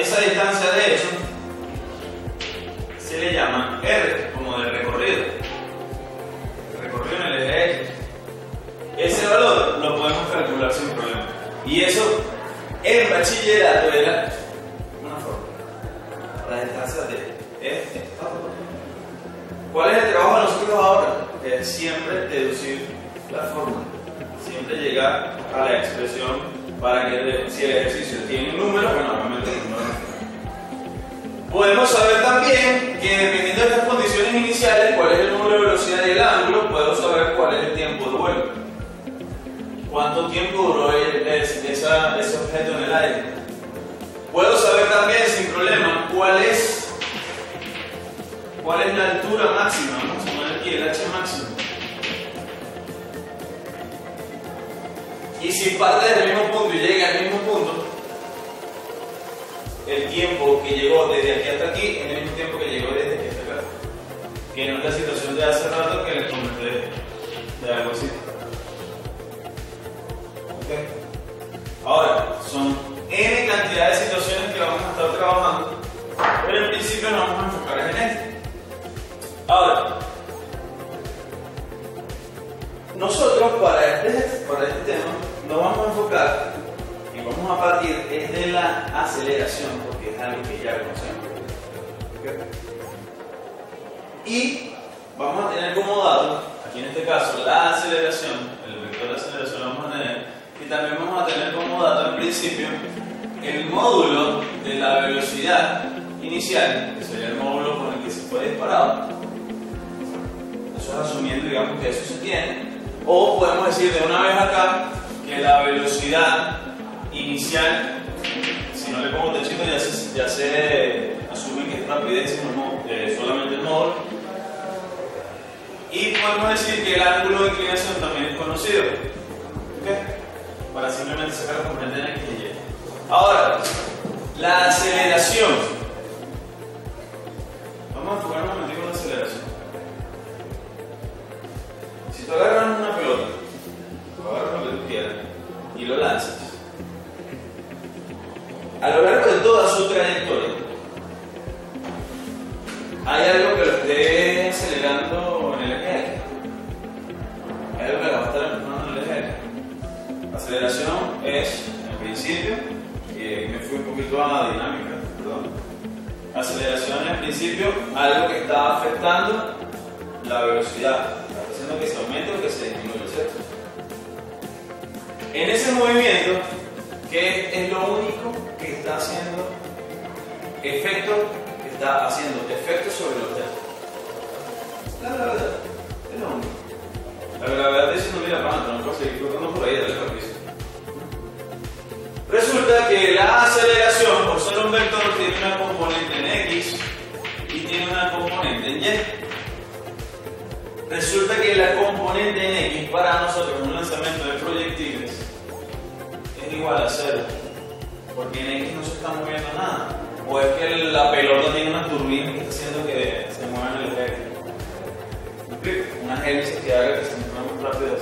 esa distancia de eso se le llama R, como de recorrido. Recorrido en el eje X. Ese valor lo podemos calcular sin problema. Y eso en bachillerato era una fórmula. La distancia de F. ¿Cuál es el trabajo de nosotros ahora? Es siempre deducir la fórmula. Siempre llegar a la expresión para que si el ejercicio tiene un número, bueno, número Podemos saber también que dependiendo de estas condiciones iniciales, cuál es el número de velocidad y el ángulo, puedo saber cuál es el tiempo de vuelo. ¿Cuánto tiempo duró ese objeto en el aire? Puedo saber también sin problema cuál es ¿Cuál es la altura máxima? Vamos a poner aquí el h máximo. Y si parte del mismo punto y llega al mismo punto, el tiempo que llegó desde aquí hasta aquí es el mismo tiempo que llegó desde aquí hasta acá. Que no es la situación de hace rato que les comenté de algo así. ¿Okay? Ahora, son n cantidad de situaciones que vamos a estar trabajando, pero en principio nos el módulo de la velocidad inicial, que sería el módulo con el que se fue disparado, asumiendo digamos que eso se tiene. O podemos decir de una vez acá que la velocidad inicial, si no le pongo techito ya se, ya se asume que es rapidez, sino eh, solamente el módulo. Y podemos decir que el ángulo de inclinación también es conocido. Para simplemente sacar la componente en y Y. Ahora, la aceleración. Aceleración es, en principio, y me fui un poquito a dinámica, perdón. Aceleración en principio, algo que está afectando la velocidad que se aumente o que se disminuya, ¿cierto? En ese movimiento, ¿qué es lo único que está haciendo efecto, que está haciendo efecto sobre el objeto? La gravedad, es lo único. La gravedad dice, no mira, pana, no puedo seguir flotando por ahí, dale la piso. Resulta que la aceleración, por ser un vector, tiene una componente en X y tiene una componente en Y. Resulta que la componente en X para nosotros en un lanzamiento de proyectiles es igual a cero, porque en X no se está moviendo nada. O es que la pelota tiene una turbina que está haciendo que se mueva en el eje. ¿Me explico? Una hélice que haga que se mueva muy rápido.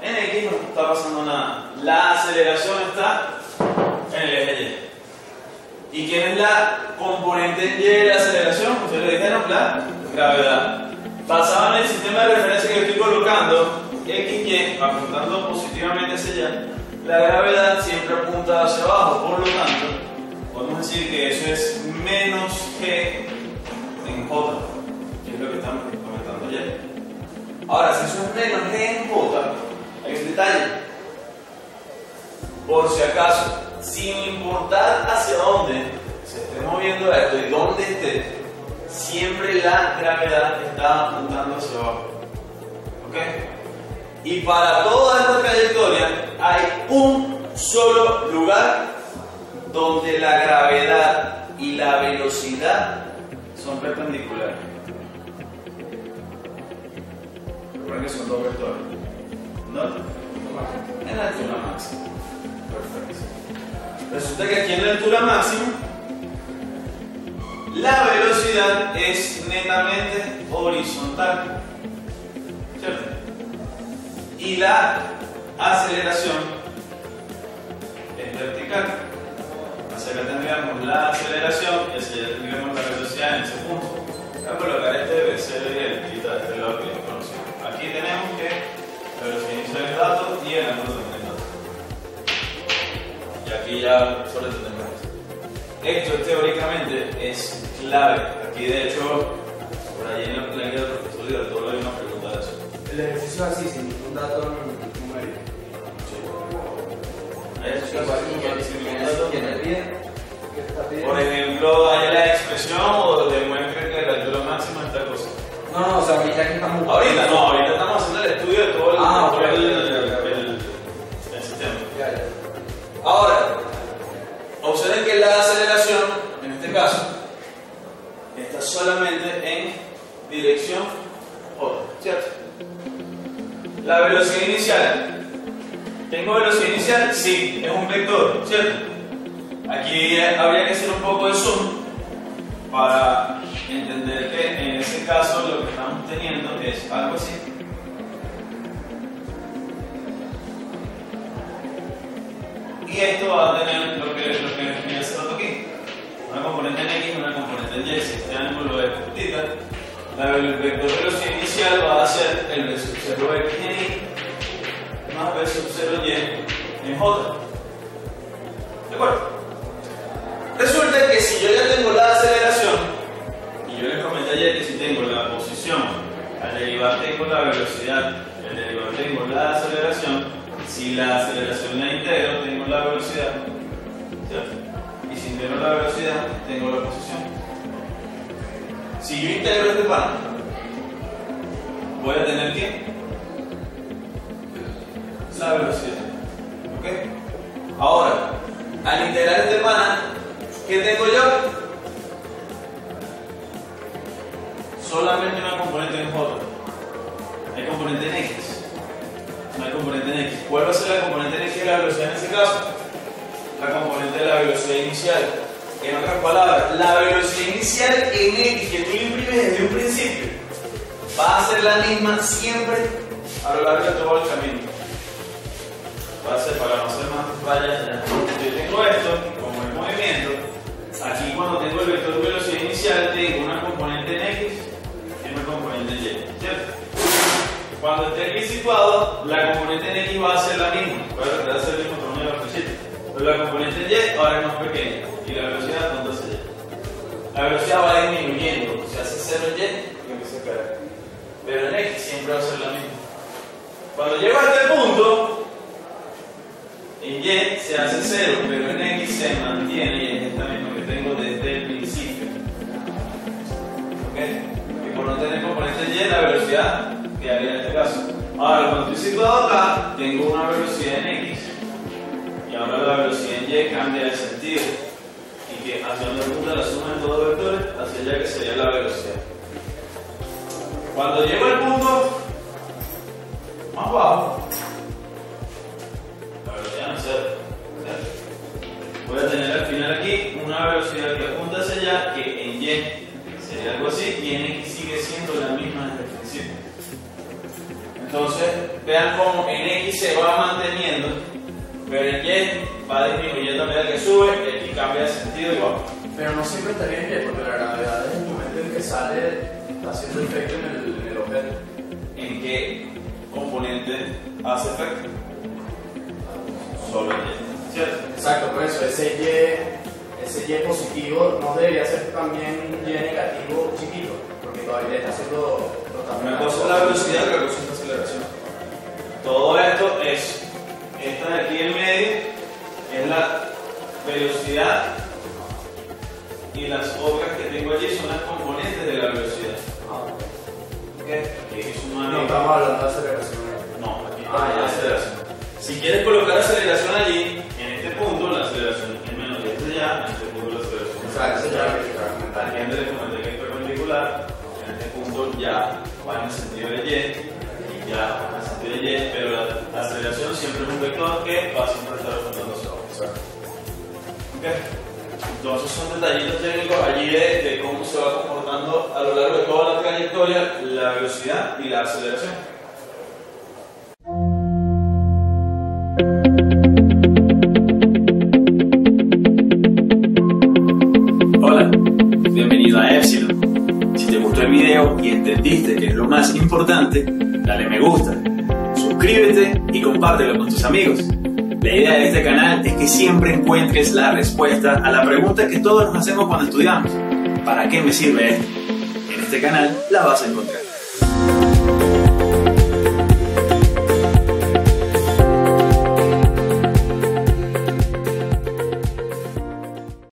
En X no está pasando nada. La aceleración está en el eje Y. ¿Y quién es la componente en Y de la aceleración? Ustedes le dijeron la gravedad. Basado en el sistema de referencia que estoy colocando, X, Y, apuntando positivamente hacia allá, la gravedad siempre apunta hacia abajo, por lo tanto, podemos decir que eso es menos G en J, que es lo que estamos comentando ya. Ahora, si eso es menos G en J, hay un detalle. Por si acaso, sin importar hacia dónde se esté moviendo esto y dónde esté, siempre la gravedad está apuntando hacia abajo. ¿Ok? Y para toda esta trayectoria hay un solo lugar donde la gravedad y la velocidad son perpendiculares. Recuerden que son dos vectores. ¿No? En la altura máxima. Resulta que aquí en la altura máxima la velocidad es netamente horizontal. ¿Cierto? y la aceleración es vertical. Así que tendríamos la aceleración y así ya tendríamos la velocidad en ese punto. Voy a colocar este BC y quitar este lado que conocemos. Aquí tenemos que la velocidad inicial del dato y el. Y aquí ya solo tenemos esto. Esto teóricamente es clave. Aquí de hecho, por ahí en la planilla del profesor director hay una pregunta de eso. El ejercicio es así, sin ningún dato numérico. Así, sin ningún dato. el bien. Por ejemplo, hay la expresión o demuestre que la altura máxima es tal cosa. No, no, o sea, ahorita que estamos. Ahorita no, ahorita estamos haciendo el estudio de todo el, Ah, la aceleración, en este caso, está solamente en dirección J, ¿cierto? La velocidad inicial. ¿Tengo velocidad inicial? Sí, es un vector, ¿cierto? Aquí habría que hacer un poco de zoom para entender que en ese caso lo que estamos teniendo es algo así. Y esto va a tener lo que, lo que definí hace rato aquí. Una componente en X una componente en Y. Si este ángulo es la- el vector velocidad inicial va a ser el B sub 0 X en Y más B sub 0 Y en J. ¿De acuerdo? Resulta que si yo ya tengo la aceleración, y yo les comenté ayer que si tengo la posición, al derivar tengo la velocidad, al derivar tengo la aceleración, si la aceleración la integro, tengo la velocidad, ¿cierto? Y si integro la velocidad, tengo la posición. Si yo integro este pan, voy a tener que la velocidad. ¿Ok? Ahora, al integrar este pana, ¿qué tengo yo? Solamente una componente en J. Hay componente en X. No hay componente en X. ¿Cuál va a ser la componente en X de la velocidad en este caso? La componente de la velocidad inicial. En otras palabras, la velocidad inicial en X que tú imprimes desde un principio va a ser la misma siempre a lo largo de todo el camino. Va a ser para no hacer más rayas ya. Yo tengo esto como el movimiento. Aquí cuando tengo el vector de velocidad inicial tengo una componente en X y una componente en Y. ¿Cierto? Cuando esté aquí situado, la componente en X va a ser la misma. De ser el mismo tamaño de la. Pero la componente en Y ahora es más pequeña. Y la velocidad, ¿cuánto se La velocidad va disminuyendo. Se hace 0 en Y y empieza a caer. Pero en X siempre va a ser la misma. Cuando llego a este punto, en Y se hace 0, pero en X se mantiene y es esta misma que tengo desde el principio. ¿Ok? Y por no tener componente en Y, la velocidad quedaría en este caso. Ahora, cuando estoy situado acá, tengo una velocidad en X y ahora la velocidad en Y cambia de sentido. Que hacia donde apunta la suma de todos los vectores, hacia allá que sería la velocidad. Cuando llego al punto más bajo, la velocidad no es cero. Voy a tener al final aquí una velocidad que apunta hacia allá, que en Y sería algo así, y en X sigue siendo la misma desde el principio. Entonces, vean cómo en X se va manteniendo, pero en Y va disminuyendo a medida que sube y cambia de sentido igual. Pero no siempre está bien, porque la gravedad es el momento en que sale, haciendo efecto en el, en el objeto. ¿En qué componente hace efecto? Solo en Y, ¿cierto? Exacto, por eso ese Y, ese Y positivo no debería ser también Y negativo chiquito, porque todavía está haciendo Una cosa es la velocidad otra cosa aceleración allí, en este punto la aceleración es menos y este ya, en este punto la aceleración es allá. Tangente de es perpendicular, en este punto ya va en el sentido de Y, y ya va en el sentido de Y, pero la aceleración siempre es un vector que va a siempre estar apuntando hacia abajo. ¿Ok? Entonces son detallitos técnicos allí de cómo se va comportando a lo largo de toda la trayectoria la velocidad y la aceleración. Importante, dale me gusta, suscríbete y compártelo con tus amigos. La idea de este canal es que siempre encuentres la respuesta a la pregunta que todos nos hacemos cuando estudiamos. ¿Para qué me sirve esto? En este canal la vas a encontrar.